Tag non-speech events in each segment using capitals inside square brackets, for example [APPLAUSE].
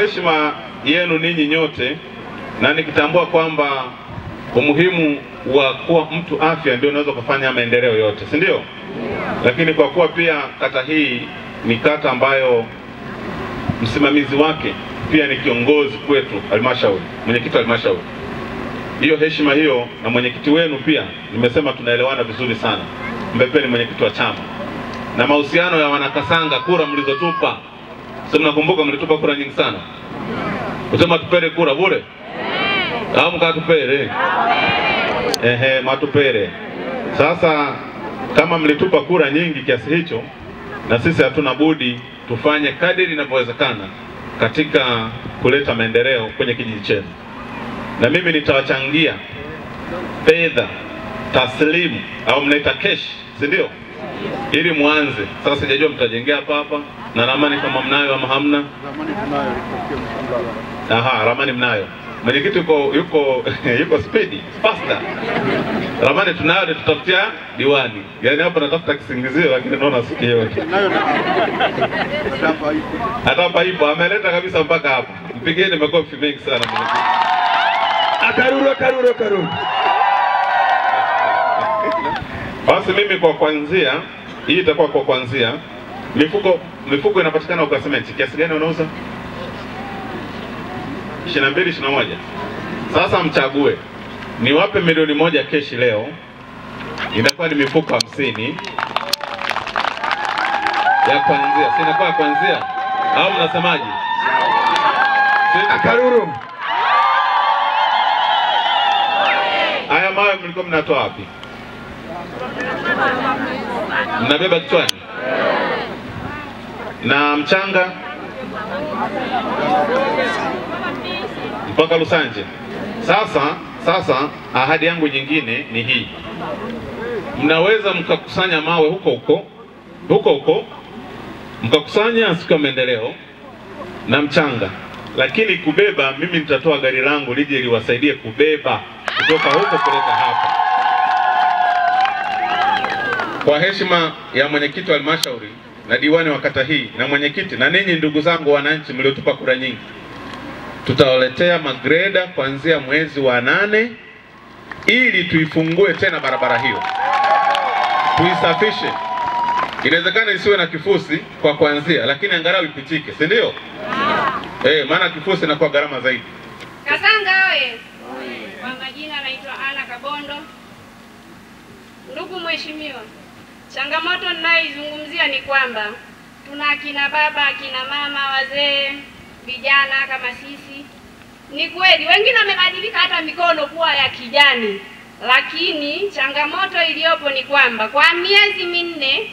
heshima yenu ninyi nyote na nikitambua kwamba umuhimu wa kuwa mtu afya ndio unaweza kufanya maendeleo yote, si ndio? Lakini kwa kuwa pia kata hii ni kata ambayo msimamizi wake pia ni kiongozi kwetu halmashauri, mwenyekiti wa halmashauri, hiyo heshima hiyo, na mwenyekiti wenu pia nimesema tunaelewana vizuri sana. Mbepe ni mwenyekiti wa chama na mahusiano ya wanakasanga, kura mlizotupa, si mnakumbuka, mlitupa kura nyingi sana, kusema tupere kura bure au mkatupere? Ehe, matupere. Sasa kama mlitupa kura nyingi kiasi hicho, na sisi hatuna budi tufanye kadiri inavyowezekana katika kuleta maendeleo kwenye kijiji chenu, na mimi nitawachangia fedha taslimu au mnaita cash, si ndio? Ili mwanze sasa. Sijajua mtajengea papa hapa na ramani kama mnayo ama hamna. Aha, ramani mnayo. Mwenyekiti yuko yuko [LAUGHS] yuko spedi faster. Ramani tunayo, tutafutia diwani. Yaani hapa natafuta kisingizio, lakini naona sikioni. Hata hapa ipo ameleta kabisa mpaka hapa. mpigeni makofi mengi sana mwenyekiti. Akaruru, akaruru, akaruru. Basi mimi kwa kwanzia hii itakuwa kwa kwanzia Mifuko mifuko inapatikana kwa Cement. kiasi gani unauza? 22 21. Sasa mchague, niwape milioni moja keshi leo, inakuwa ni mifuko hamsini ya kuanzia, si inakuwa ya kuanzia au mnasemaje? Akaruru. Haya mawe mlikuwa mnatoa wapi? Mnabeba kichwani na mchanga mpaka Lusanje. Sasa sasa, ahadi yangu nyingine ni hii, mnaweza mkakusanya mawe huko huko huko huko, mkakusanya siku ya maendeleo na mchanga, lakini kubeba, mimi nitatoa gari langu lije liwasaidie kubeba kutoka huko kuleta hapa. Kwa heshima ya mwenyekiti wa halmashauri na diwani wa kata hii na mwenyekiti na ninyi ndugu zangu wananchi mliotupa kura nyingi, tutawaletea magreda kuanzia mwezi wa nane ili tuifungue tena barabara hiyo, tuisafishe. Inawezekana isiwe na kifusi kwa kuanzia, lakini angalau ipitike, si ndio? Eh, maana kifusi inakuwa gharama zaidi. Kasanga oye! Kwa majina naitwa Ana Kabondo. Ndugu mheshimiwa, changamoto ninayoizungumzia ni kwamba tuna akina baba, akina mama, wazee, vijana kama sisi. Ni kweli wengine wamebadilika hata mikono kuwa ya kijani, lakini changamoto iliyopo ni kwamba kwa miezi minne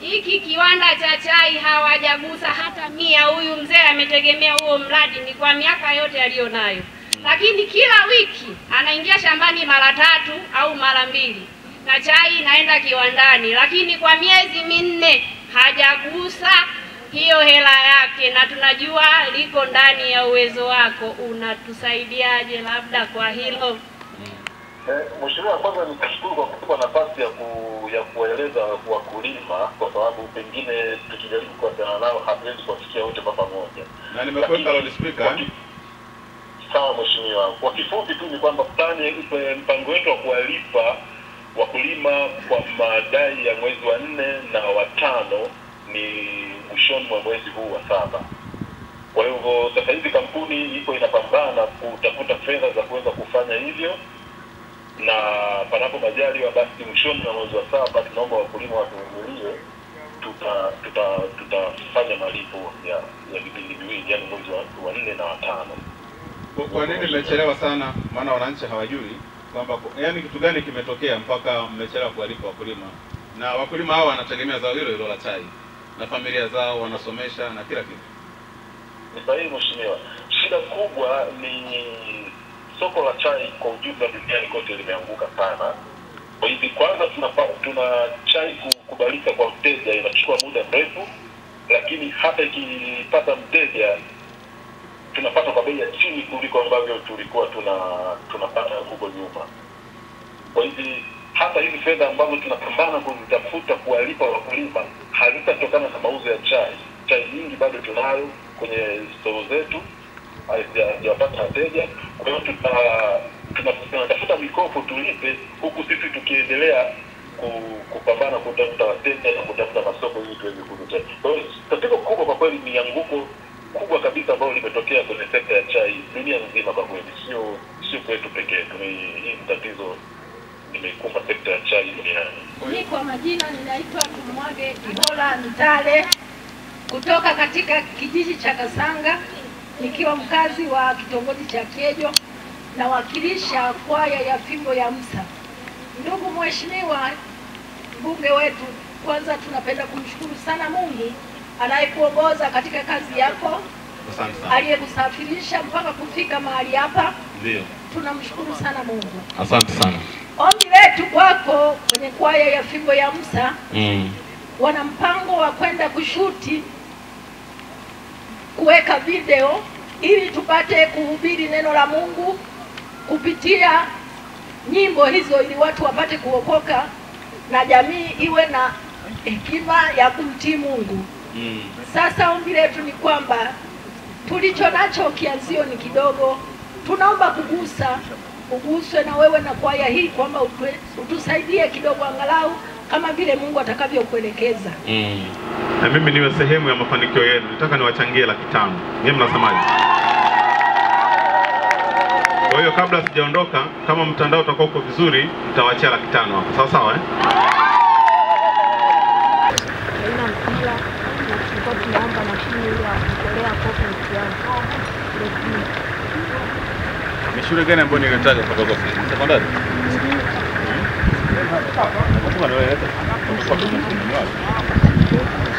hiki kiwanda cha chai hawajagusa hata mia. Huyu mzee ametegemea huo mradi ni kwa miaka yote aliyonayo, lakini kila wiki anaingia shambani mara tatu au mara mbili na chai inaenda kiwandani, lakini kwa miezi minne hajagusa hiyo hela yake, na tunajua liko ndani ya uwezo wako. Unatusaidiaje labda kwa hilo? Eh, Mheshimiwa, kwanza nikushukuru kwa kutupa nafasi ya ku, ya kuwaeleza wakulima, kwa sababu pengine tukijaribu kuwasiliana nao hatuwezi kuwafikia wote kwa pamoja. Na nimekuweka loudspeaker. Sawa Mheshimiwa, kwa kifupi tu ni kwamba plani eh, mpango wetu wa kuwalipa wakulima kwa madai ya mwezi wa nne na watano ni mwishoni mwa mwezi huu wa saba. Kwa hivyo sasa hivi kampuni iko inapambana kutafuta fedha za kuweza kufanya hivyo na panapo majaliwa basi mwishoni mwa mwezi wa saba tunaomba wakulima watuvumilie, tuta tuta tutafanya malipo ya ya vipindi viwili, yani mwezi wa- nne na watano. Kwa- nini mmechelewa sana? Maana wananchi hawajui kwamba yani kitu gani kimetokea mpaka mmechelewa kuwalipa wakulima, na wakulima hao wanategemea zao hilo hilo la chai na familia zao wanasomesha na kila kitu. Ni sahihi mheshimiwa. Shida kubwa ni soko la chai kwa ujumla duniani kote limeanguka sana. Kwa hivi kwanza tunapa, tuna chai kukubalika kwa mteja inachukua muda mrefu, lakini hata ikipata mteja tunapata kwa bei ya chini kuliko ambavyo tulikuwa tuna. Kwa hivi hata hizi fedha ambazo tunapambana kuzitafuta kuwalipa wakulima hazitatokana na mauzo ya chai. Chai nyingi bado tunayo kwenye stoo zetu hajawapata wateja. Kwa hiyo tunatafuta mikopo tulipe, huku sisi tukiendelea kupambana kutafuta wateja na kutafuta masoko ili tuweze kuuza. Kwa hiyo tatizo kubwa kwa kweli ni anguko kubwa kabisa ambayo limetokea kwenye sekta ya chai dunia nzima, kwa kweli, sio sio kwetu pekee. Hii ni tatizo limeikumba sekta ya chai duniani. Mi kwa majina ninaitwa Tumwage Ihola Ntale kutoka katika kijiji cha Kasanga nikiwa mkazi wa kitongoji cha Kiejo nawakilisha kwaya ya fimbo ya Msa. Ndugu mheshimiwa mbunge wetu, kwanza tunapenda kumshukuru sana Mungu anayekuongoza katika kazi yako, Asante sana. aliyekusafirisha mpaka kufika mahali hapa. Ndio. Tunamshukuru sana Mungu. Asante sana. Ombi letu kwako kwenye kwaya ya fimbo ya Musa Mm. wana mpango wa kwenda kushuti kuweka video ili tupate kuhubiri neno la Mungu kupitia nyimbo hizo, ili watu wapate kuokoka na jamii iwe na hekima ya kumtii Mungu. Mm. Sasa ombi letu ni kwamba tulicho nacho kianzio ni kidogo, tunaomba kugusa uguswe na wewe na kwaya hii kwamba utusaidie kidogo, angalau kama vile Mungu atakavyokuelekeza. Mm. Na mimi niwe sehemu ya mafanikio yenu. Nataka niwachangie laki tano. Nyie mnasemaje? Kwa hiyo kabla sijaondoka, kama mtandao utakuwa uko vizuri, nitawaachia laki tano hapo. Sawa sawa eh? haina mpira na tulikuwa tunaomba mashine ile ya kutolea kopo mtihani. Ni shule gani ambayo nilitaja kwa photocopy? Sekondari?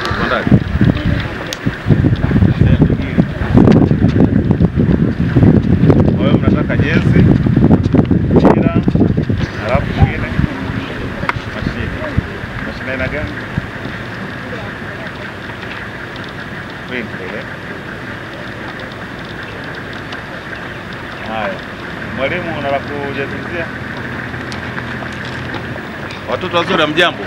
Sekondari. Kwa hiyo mnataka jezi, mpira, halafu mwingine mashine. Mashine aina gani? Wingi ile. Haya, mwalimu, una la kujazungumzia? Watoto wazuri, hamjambo?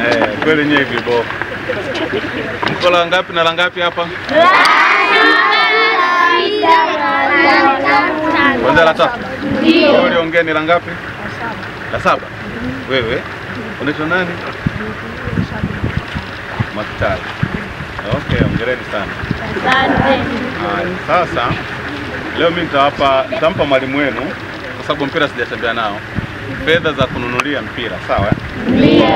Eh, kweli nyewe viboko. Mko la ngapi na la ngapi hapa? Kwanza la tatu. Ndio. Uliongea ongea ni la ngapi? La saba. Wewe unaitwa nani? Maktari. Okay, ongereni sana. Asante. sasa leo mimi nitawapa nitampa mwalimu wenu kwa sababu mpira sijatembea nao fedha za kununulia mpira, sawa? Ndio.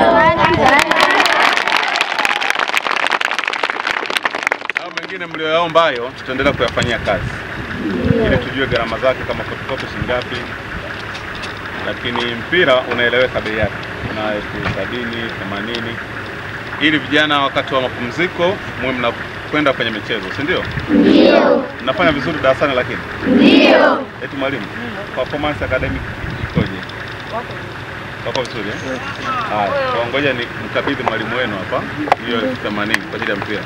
Hao mengine mlioyaomba hayo tutaendelea kuyafanyia kazi ili tujue gharama zake kama fotokopi shingapi, ngapi, lakini mpira unaeleweka bei yake, una elfu sabini themanini, ili vijana wakati wa mapumziko muwe mnakwenda kwenye michezo, si ndio? Ndio. Mnafanya vizuri darasani, lakini ndio. Eti mwalimu, performance academic ikoje? Wako vizuri eh? Haya, ngoja ni mkabidhi mwalimu wenu hapa hiyo elfu themanini kwa ajili ya mpira.